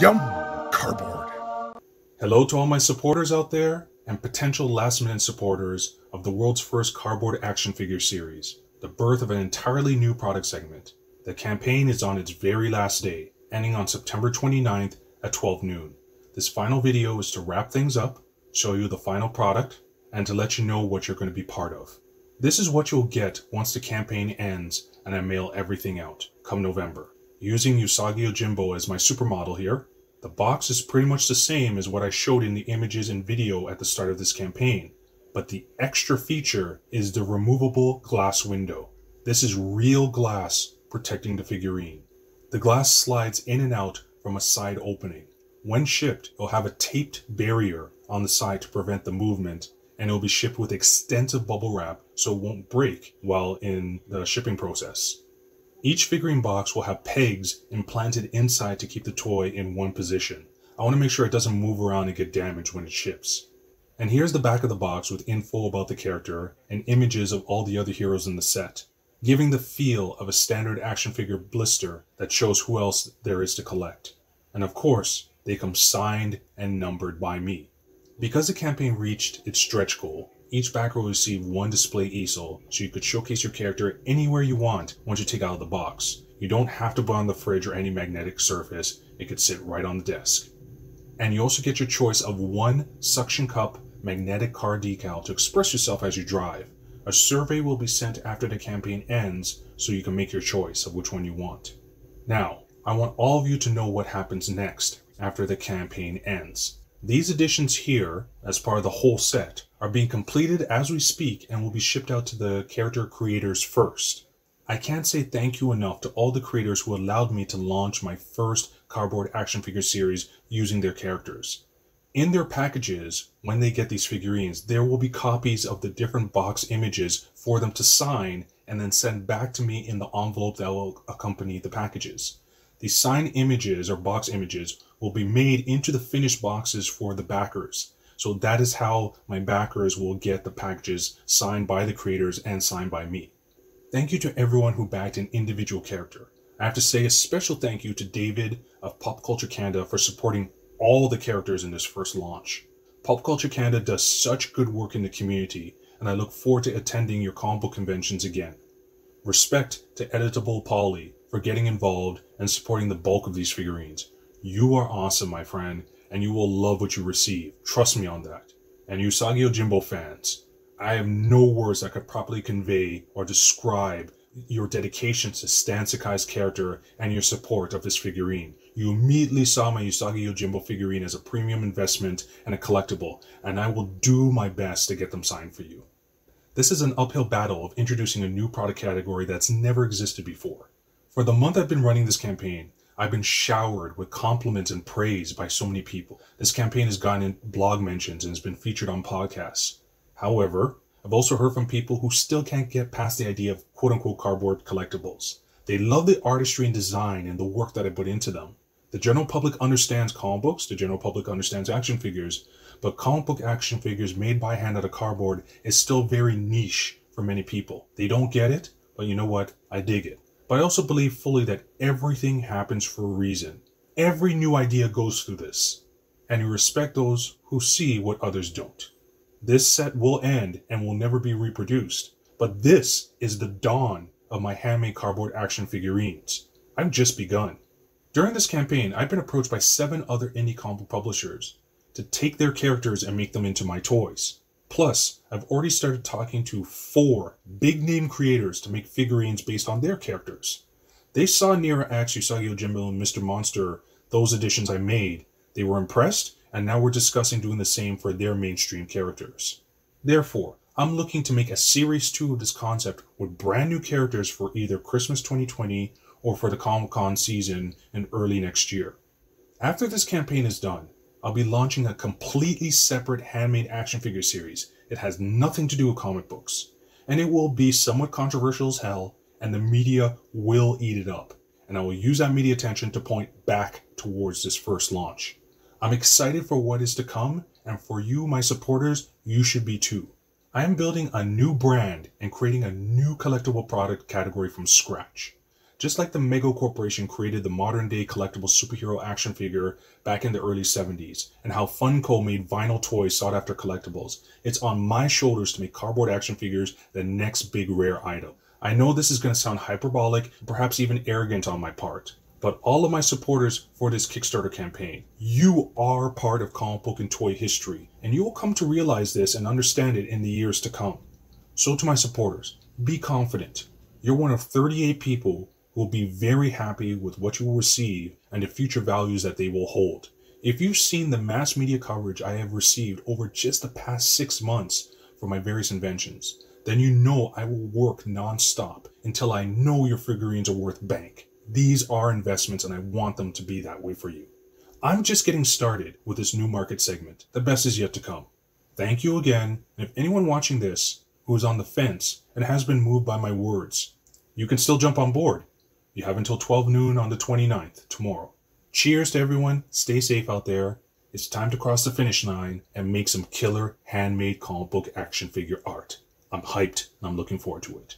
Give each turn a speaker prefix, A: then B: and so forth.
A: Yum! Cardboard.
B: Hello to all my supporters out there and potential last minute supporters of the world's first cardboard action figure series, the birth of an entirely new product segment. The campaign is on its very last day, ending on September 29th at 12 noon. This final video is to wrap things up, show you the final product, and to let you know what you're going to be part of. This is what you'll get once the campaign ends and I mail everything out, come November. Using Usagi Yojimbo as my supermodel here, the box is pretty much the same as what I showed in the images and video at the start of this campaign, but the extra feature is the removable glass window. This is real glass protecting the figurine. The glass slides in and out from a side opening. When shipped, it'll have a taped barrier on the side to prevent the movement, and it'll be shipped with extensive bubble wrap so it won't break while in the shipping process. Each figurine box will have pegs implanted inside to keep the toy in one position. I want to make sure it doesn't move around and get damaged when it ships. And here's the back of the box with info about the character and images of all the other heroes in the set, giving the feel of a standard action figure blister that shows who else there is to collect. And of course, they come signed and numbered by me. Because the campaign reached its stretch goal, each backer will receive one display easel, so you could showcase your character anywhere you want once you take out of the box. You don't have to put on the fridge or any magnetic surface, it could sit right on the desk. And you also get your choice of one suction cup magnetic car decal to express yourself as you drive. A survey will be sent after the campaign ends so you can make your choice of which one you want. Now, I want all of you to know what happens next after the campaign ends. These additions here, as part of the whole set, are being completed as we speak and will be shipped out to the character creators first. I can't say thank you enough to all the creators who allowed me to launch my first cardboard action figure series using their characters. In their packages, when they get these figurines, there will be copies of the different box images for them to sign and then send back to me in the envelope that will accompany the packages. These signed images or box images will be made into the finished boxes for the backers. So that is how my backers will get the packages signed by the creators and signed by me. Thank you to everyone who backed an individual character. I have to say a special thank you to David of Pop Culture Canada for supporting all the characters in this first launch. Pop Culture Canada does such good work in the community, and I look forward to attending your combo conventions again. Respect to Editable Polly for getting involved and supporting the bulk of these figurines. You are awesome, my friend, and you will love what you receive. Trust me on that. And Usagi Yojimbo fans, I have no words that could properly convey or describe your dedication to Stan Sakai's character and your support of this figurine. You immediately saw my Usagi Yojimbo figurine as a premium investment and a collectible, and I will do my best to get them signed for you. This is an uphill battle of introducing a new product category that's never existed before. For the month I've been running this campaign, I've been showered with compliments and praise by so many people. This campaign has gotten blog mentions and has been featured on podcasts. However, I've also heard from people who still can't get past the idea of quote unquote cardboard collectibles. They love the artistry and design and the work that I put into them. The general public understands comic books, the general public understands action figures, but comic book action figures made by hand out of cardboard is still very niche for many people. They don't get it, but you know what? I dig it. But I also believe fully that everything happens for a reason. Every new idea goes through this, and you respect those who see what others don't. This set will end and will never be reproduced, but this is the dawn of my handmade cardboard action figurines. I've just begun. During this campaign, I've been approached by seven other indie comic publishers to take their characters and make them into my toys. Plus, I've already started talking to four big name creators to make figurines based on their characters. They saw Nira X, Usagi Yojimbo, and Mr. Monster, those additions I made. They were impressed, and now we're discussing doing the same for their mainstream characters. Therefore, I'm looking to make a series 2 of this concept with brand new characters for either Christmas 2020 or for the Comic Con season in early next year. After this campaign is done, I'll be launching a completely separate handmade action figure series. It has nothing to do with comic books. And it will be somewhat controversial as hell, and the media will eat it up. And I will use that media attention to point back towards this first launch. I'm excited for what is to come, and for you, my supporters, you should be too. I am building a new brand and creating a new collectible product category from scratch. Just like the Mego Corporation created the modern day collectible superhero action figure back in the early 70s, and how Funko made vinyl toys sought after collectibles, it's on my shoulders to make cardboard action figures the next big rare item. I know this is going to sound hyperbolic, perhaps even arrogant on my part, but all of my supporters for this Kickstarter campaign, you are part of comic book and toy history, and you will come to realize this and understand it in the years to come. So to my supporters, be confident. You're one of 38 people will be very happy with what you will receive and the future values that they will hold. If you've seen the mass media coverage I have received over just the past six months for my various inventions, then you know I will work non-stop until I know your figurines are worth bank. These are investments and I want them to be that way for you. I'm just getting started with this new market segment. The best is yet to come. Thank you again. And if anyone watching this who is on the fence and has been moved by my words, you can still jump on board. You have until 12 noon on the 29th, tomorrow. Cheers to everyone. Stay safe out there. It's time to cross the finish line and make some killer handmade comic book action figure art. I'm hyped and I'm looking forward to it.